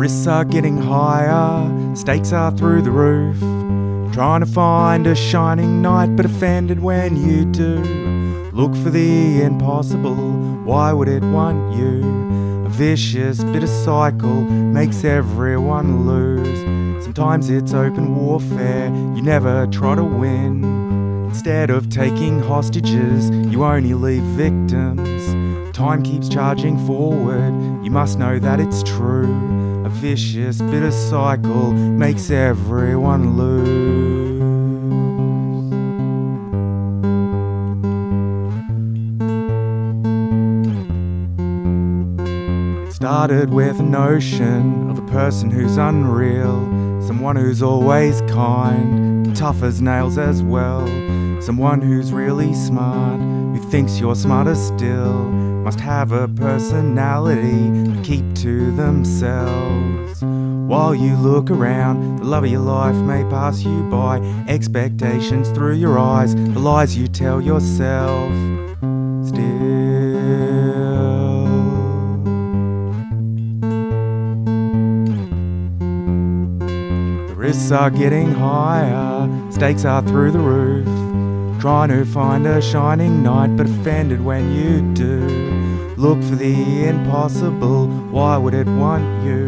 risks are getting higher, stakes are through the roof. Trying to find a shining knight, but offended when you do. Look for the impossible, why would it want you? A vicious bitter cycle makes everyone lose. Sometimes it's open warfare, you never try to win. Instead of taking hostages, you only leave victims. Time keeps charging forward, you must know that it's true. Vicious, bitter cycle makes everyone lose. It started with a notion of a person who's unreal, someone who's always kind, tough as nails as well, someone who's really smart, who thinks you're smarter still, must have a personality to keep to themselves. While you look around, the love of your life may pass you by, expectations through your eyes, the lies you tell yourself. Still. The risks are getting higher, stakes are through the roof. Trying to find a shining knight, but offended when you do. Look for the impossible, why would it want you?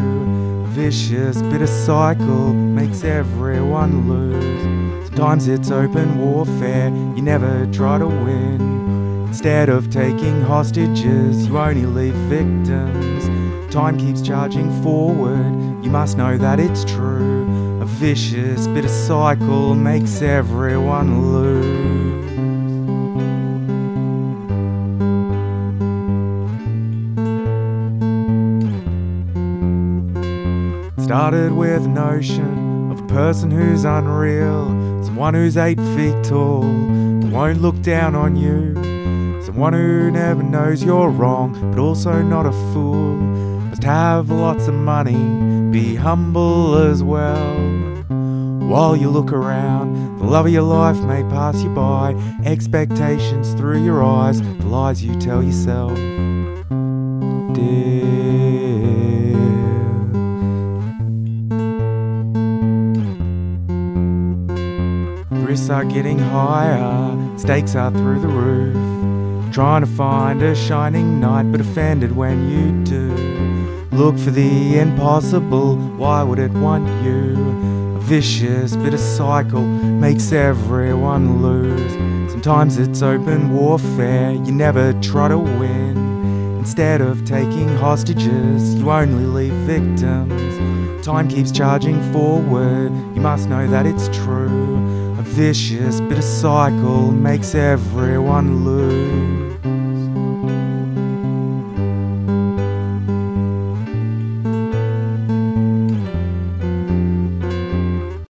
Vicious, bitter cycle makes everyone lose. Sometimes it's open warfare, you never try to win. Instead of taking hostages, you only leave victims. Time keeps charging forward, you must know that it's true. A vicious, bitter cycle makes everyone lose. Started with a notion of a person who's unreal, someone who's eight feet tall, won't look down on you. Someone who never knows you're wrong, but also not a fool. Must have lots of money, be humble as well. While you look around, the love of your life may pass you by, expectations through your eyes, the lies you tell yourself. Dear. Risks are getting higher, stakes are through the roof. Trying to find a shining knight, but offended when you do. Look for the impossible, why would it want you? A vicious bitter cycle makes everyone lose. Sometimes it's open warfare, you never try to win. Instead of taking hostages, you only leave victims. Time keeps charging forward, you must know that it's true. Vicious bitter cycle makes everyone lose.